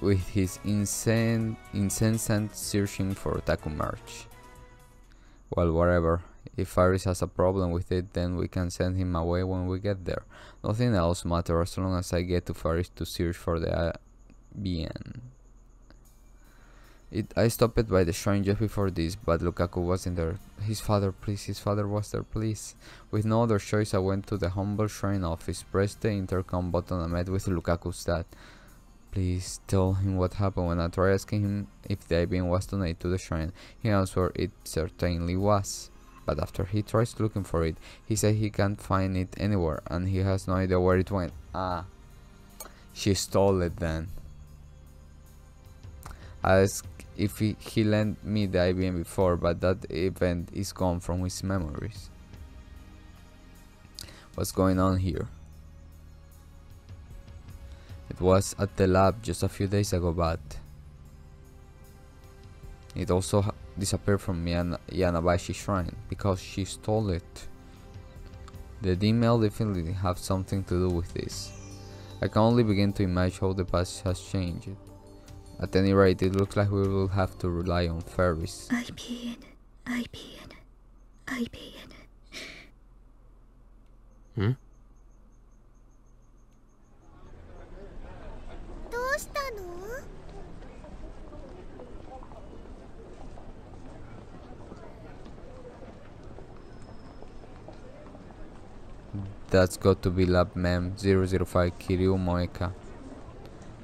with his insane, incessant searching for Taku March. Well, whatever. If Faris has a problem with it, then we can send him away when we get there. Nothing else matters as long as I get to Faris to search for the BN. It, I stopped by the shrine just before this, but Lukaku wasn't there. His father, please, his father was there, please. With no other choice, I went to the humble shrine office, pressed the intercom button, and met with Lukaku's dad. Please tell him what happened when I tried asking him if the IBM was donated to the shrine. He answered it certainly was. But after he tries looking for it, he said he can't find it anywhere and he has no idea where it went. Ah, she stole it then. I asked if he, he lent me the IBM before, but that event is gone from his memories. What's going on here? It was at the lab just a few days ago, but it also disappeared from Yana- Yanabashi Shrine because she stole it. The email definitely have something to do with this. I can only begin to imagine how the past has changed. At any rate, it looks like we will have to rely on fairies. IPN IPN IPN ん That's got to be Lab Mem 005 Kiryu Moeka.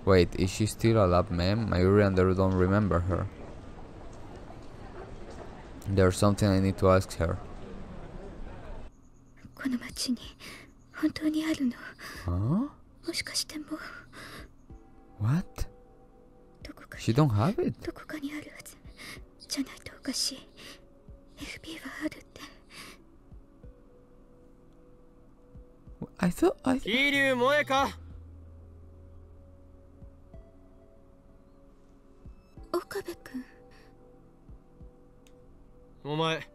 Wait, is she still a Lab Mem? Mayuri and Daru don't remember her. There's something I need to ask her. この町に本当にあるの Huh? もしかしてもう What? どこか She don't have it? どこかにあるはずじゃないとおかしい FB はあるって I thought I. 桐生萌か。岡部君。お前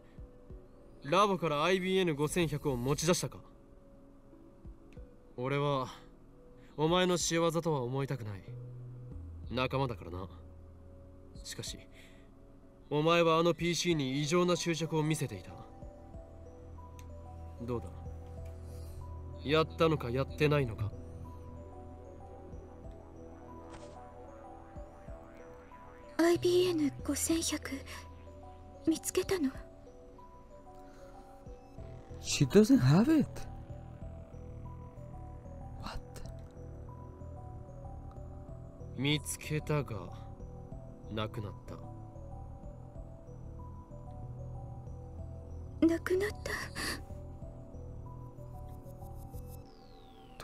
ラボから IBN5100 を持ち出したか？俺はお前の仕業とは思いたくない。仲間だからな。しかしお前はあの PC に異常な執着を見せていた。どうだ？やったのかやってないのか IBN5100 見つけたの？She doesn't have it. What? 見つけたがなくなったなくなった？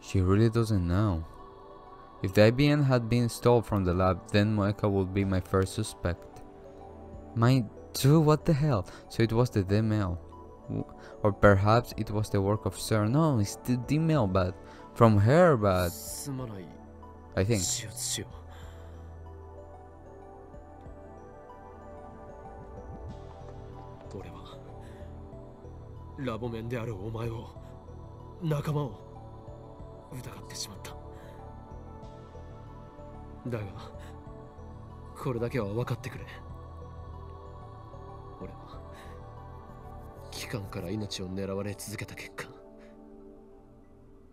She really doesn't know. If the IBN had been stolen from the lab, then Moeka would be my first suspect. Mine too? What the hell? So it was the DML. W- Or perhaps it was the work of Sir. No, it's the DML, but from her, but すまない I think. 手術しよう俺はラボ面であるお前を仲間を 疑ってしまった。だがこれだけは分かってくれ。俺は機関から命を狙われ続けた結果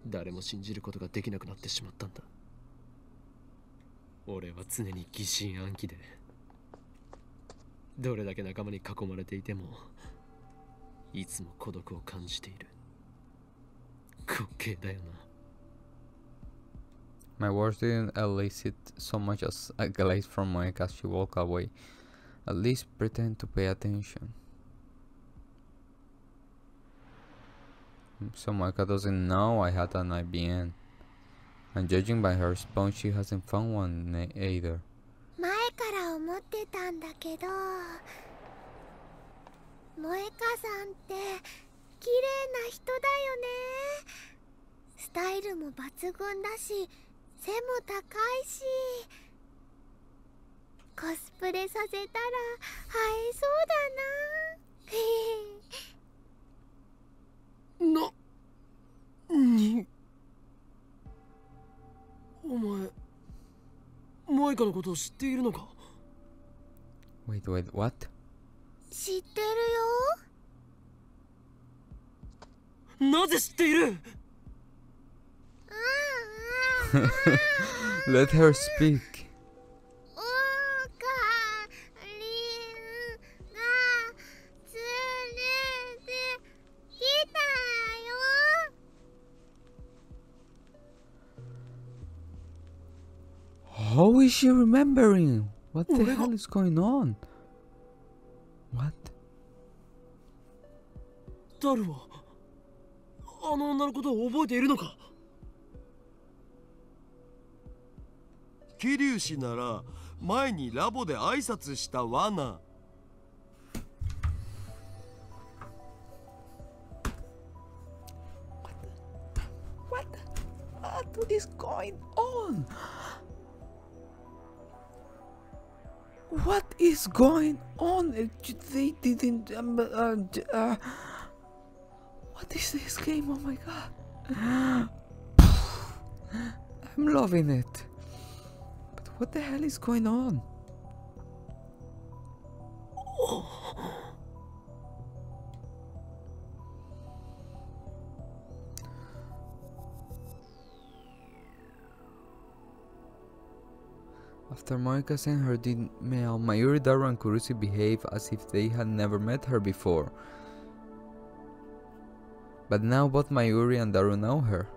誰も信じることができなくなってしまったんだ。俺は常に疑心暗鬼でどれだけ仲間に囲まれていてもいつも孤独を感じている。滑稽だよな。My words didn't elicit so much as a glaze from Moeka as she walked away. At least pretend to pay attention. So Moeka doesn't know I had an IBN. And judging by her response, she hasn't found one ne- either. 前から思ってたんだけど萌香さんって綺麗な人だよねスタイルも抜群だし 背も高いしコスプレさせたら映えそうだな。なにお前マイカのことを知っているのか？Wait, wait, what? 知ってるよ。なぜ知っている？うん Let her speak. おかりんが連れてきたよ How is she remembering? What the Orega- hell is going on? What? ダルはあの女のことを覚えているのか 桐生氏なら前にラボで挨拶した罠 What? What is going on? What is going on? Uh, They didn't. Um, uh, d- uh, what is this game? Oh my god. I'm loving it. What the hell is going on? After Monica sent her the mail, Mayuri, Daru, and Kurusi behave as if they had never met her before. But now both Mayuri and Daru know her.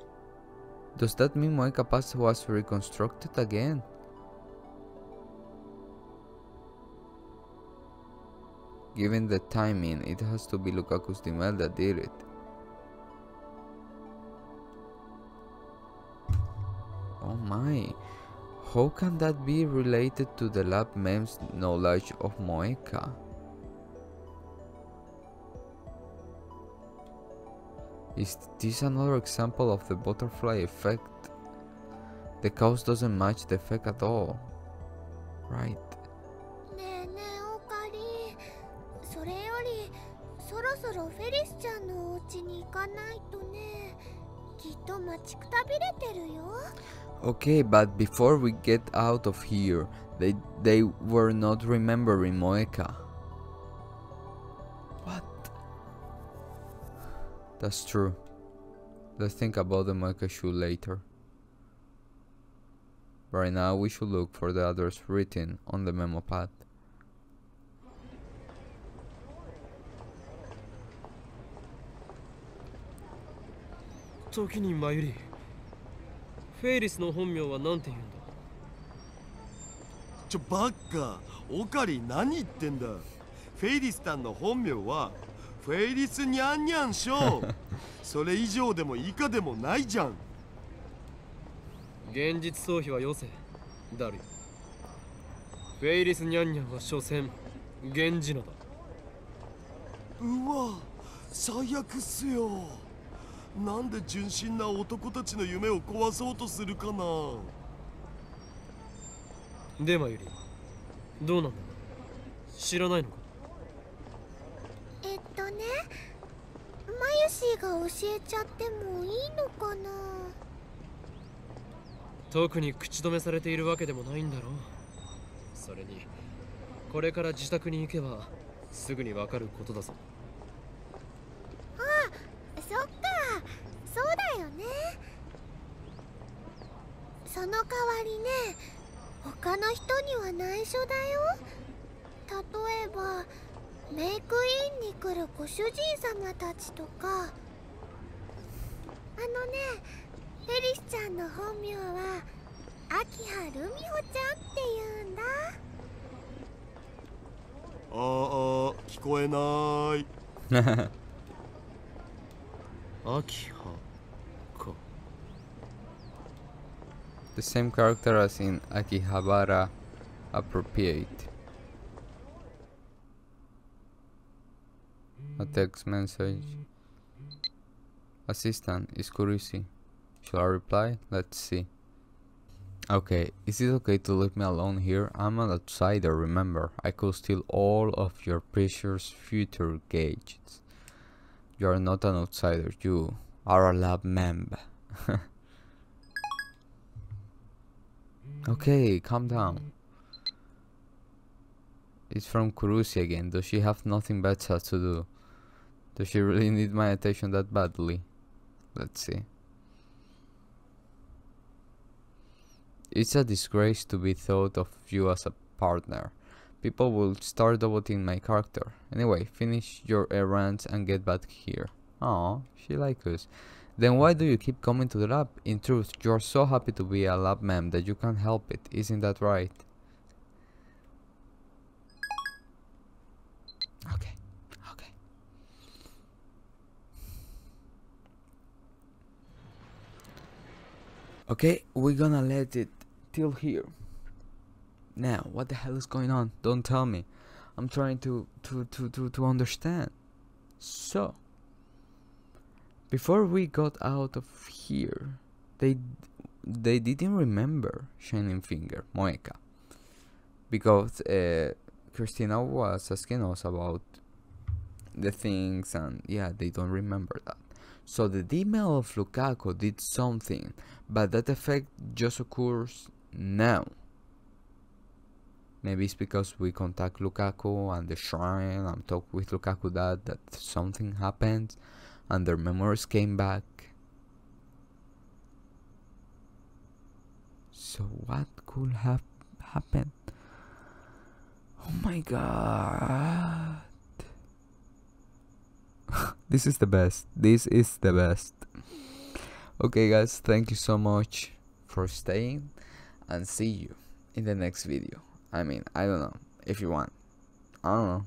Does that mean Moeka past was reconstructed again? Given the timing, it has to be Lukaku's Dimel that did it. Oh my. How can that be related to the lab mem's knowledge of Moeka? Is this another example of the butterfly effect? The cause doesn't match the effect at all. Right. んのお家に行かないとねきっと待ちくたびれてるよ Okay, but before we get out of here, they they were not remembering Moeka. What? That's true. Let's think about the Moeka shoe later. Right now, we should look for the address written on the memo pad. 時にマユリフェイリスの本名は何て言うんだ？ちょバッカオカリ何言ってんだ？フェイリスタンの本名はフェイリスニャンニャンショー。それ以上でも以下でもないじゃん。現実逃避はよせダルよフェイリスニャンニャンは所詮源氏名だ。うわ最悪っすよなんで純真な男たちの夢を壊そうとするかな？でマユリどうなんだ？知らないのか？えっとねマユシーが教えちゃってもいいのかな？特に口止めされているわけでもないんだろう。それにこれから自宅に行けばすぐにわかることだぞそっかそうだよねその代わりね他の人には内緒だよ。例えばメイクインに来るご主人様たちとか。あのねエリスちゃんの本名は秋葉ルミホちゃんって言うんだ。ああ聞こえない。秋葉 The same character as in Akihabara appropriate. A text message. Assistant is Kurisi. Shall I reply? Let's see. Okay, is it okay to leave me alone here? I'm an outsider, remember. I could steal all of your precious future gadgets. You are not an outsider, you are a lab member. okay, calm down. It's from Kurusi again. Does she have nothing better to do? Does she really need my attention that badly? Let's see. It's a disgrace to be thought of you as a partner. People will start doubting my character. Anyway, finish your errands and get back here. Aw, she likes us. Then why do you keep coming to the lab? In truth, you're so happy to be a lab mem that you can't help it. Isn't that right? Okay, okay. Okay, we're gonna let it till here. Now, what the hell is going on? Don't tell me. I'm trying to to to to, to understand. So, before we got out of here, they they didn't remember Shining Finger, Moeka, because uh, Christina was asking us about the things, and yeah, they don't remember that. So the email of Lukaku did something, but that effect just occurs now. Maybe it's because we contact Lukaku and the shrine and talk with Lukaku that that something happened and their memories came back. So what could have happened? Oh my god. this is the best. This is the best. Okay guys, thank you so much for staying and see you in the next video. I mean, I don't know if you want. I don't know.